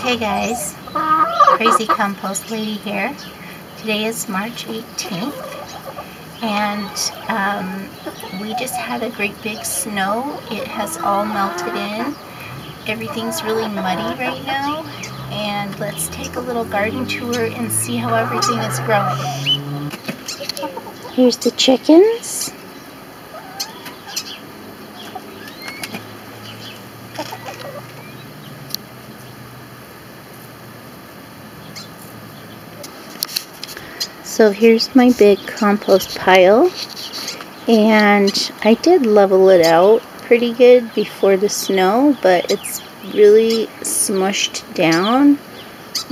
Hey guys, Crazy Compost Lady here. Today is March 18th and um, we just had a great big snow. It has all melted in. Everything's really muddy right now and let's take a little garden tour and see how everything is growing. Here's the chickens. So here's my big compost pile. And I did level it out pretty good before the snow, but it's really smushed down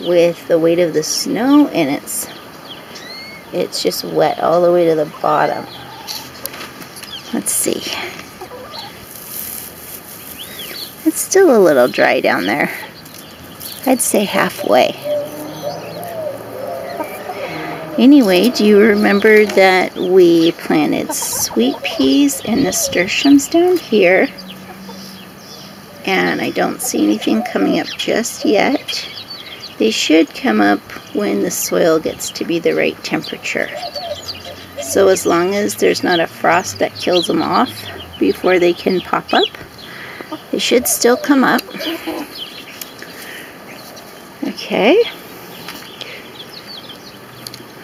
with the weight of the snow and it's it's just wet all the way to the bottom. Let's see. It's still a little dry down there. I'd say halfway. Anyway, do you remember that we planted sweet peas and nasturtiums down here? And I don't see anything coming up just yet. They should come up when the soil gets to be the right temperature. So as long as there's not a frost that kills them off before they can pop up, they should still come up. Okay.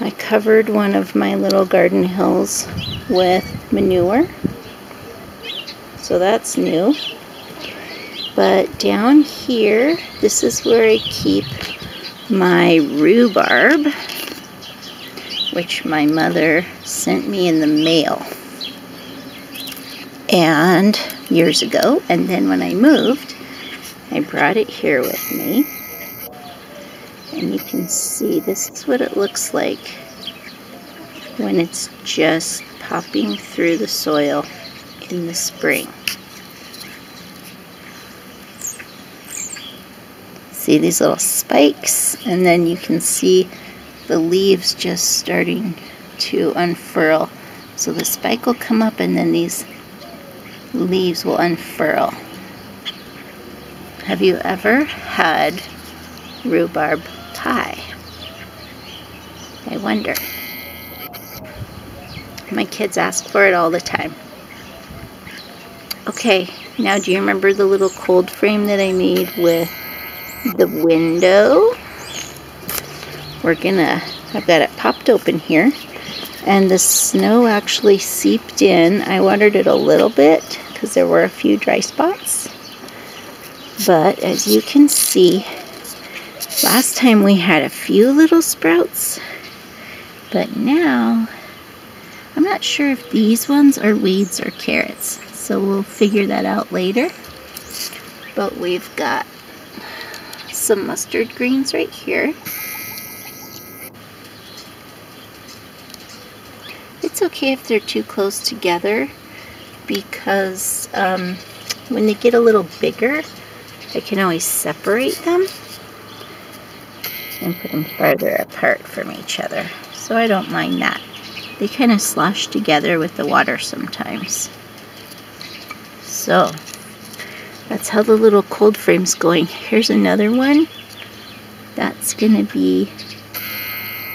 I covered one of my little garden hills with manure. So that's new. But down here, this is where I keep my rhubarb, which my mother sent me in the mail. And years ago, and then when I moved, I brought it here with me and you can see this is what it looks like when it's just popping through the soil in the spring. See these little spikes and then you can see the leaves just starting to unfurl. So the spike will come up and then these leaves will unfurl. Have you ever had rhubarb pie. I wonder. My kids ask for it all the time. Okay, now do you remember the little cold frame that I made with the window? We're gonna, I've got it popped open here. And the snow actually seeped in. I watered it a little bit because there were a few dry spots. But as you can see, Last time we had a few little sprouts, but now I'm not sure if these ones are weeds or carrots, so we'll figure that out later. But we've got some mustard greens right here. It's okay if they're too close together because um, when they get a little bigger, I can always separate them and put them farther apart from each other. So I don't mind that. They kind of slosh together with the water sometimes. So that's how the little cold frame's going. Here's another one. That's to be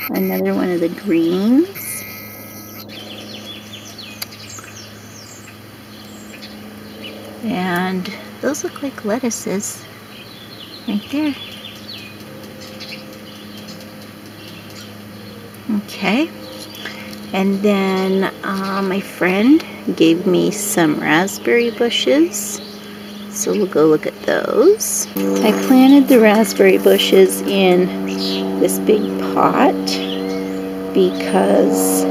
another one of the greens. And those look like lettuces right there. Okay. And then uh, my friend gave me some raspberry bushes. So we'll go look at those. I planted the raspberry bushes in this big pot because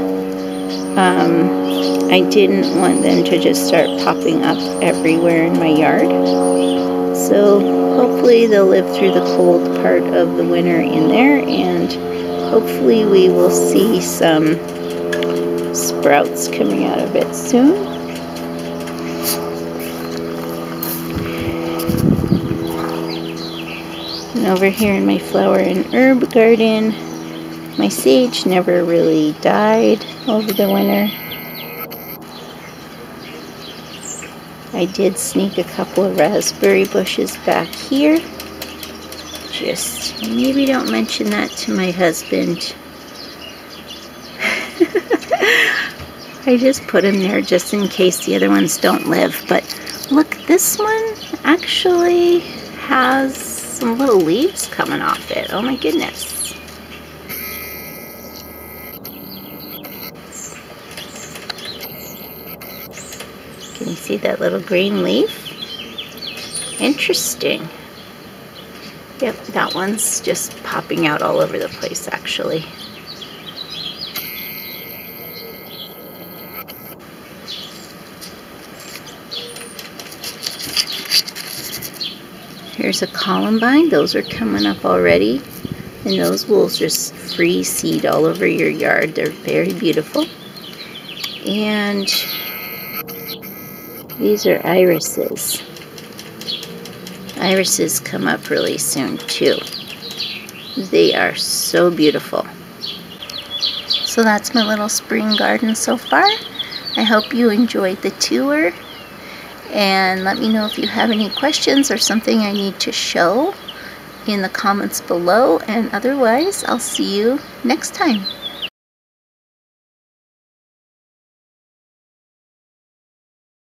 um, I didn't want them to just start popping up everywhere in my yard. So hopefully they'll live through the cold part of the winter in there and hopefully we will see some sprouts coming out of it soon. And over here in my flower and herb garden, my sage never really died over the winter. I did sneak a couple of raspberry bushes back here. Gorgeous. Maybe don't mention that to my husband. I just put him there just in case the other ones don't live. But look, this one actually has some little leaves coming off it. Oh my goodness. Can you see that little green leaf? Interesting. Yep, that one's just popping out all over the place actually. Here's a columbine. Those are coming up already. And those will just free seed all over your yard. They're very beautiful. And these are irises. Irises come up really soon too. They are so beautiful. So that's my little spring garden so far. I hope you enjoyed the tour and let me know if you have any questions or something I need to show in the comments below and otherwise I'll see you next time.